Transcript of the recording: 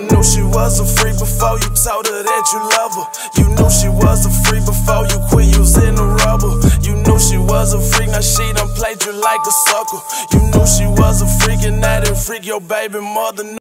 You knew she was a freak before you told her that you love her. You knew she was a freak before you quit using the rubber. You knew she was a freak, now she done played you like a sucker. You knew she was a freak and that'd freak your baby mother.